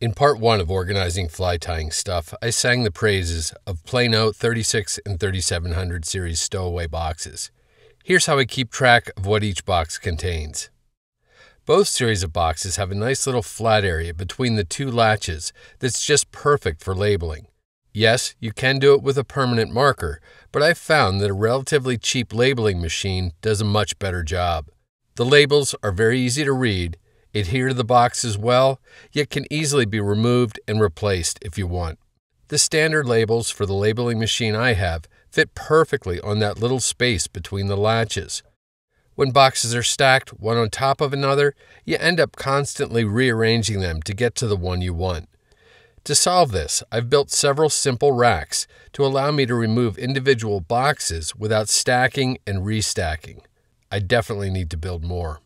In part one of organizing fly tying stuff, I sang the praises of Plano 36 and 3700 series stowaway boxes. Here's how I keep track of what each box contains. Both series of boxes have a nice little flat area between the two latches that's just perfect for labeling. Yes, you can do it with a permanent marker, but I've found that a relatively cheap labeling machine does a much better job. The labels are very easy to read adhere to the box as well, yet can easily be removed and replaced if you want. The standard labels for the labeling machine I have fit perfectly on that little space between the latches. When boxes are stacked one on top of another, you end up constantly rearranging them to get to the one you want. To solve this, I've built several simple racks to allow me to remove individual boxes without stacking and restacking. I definitely need to build more.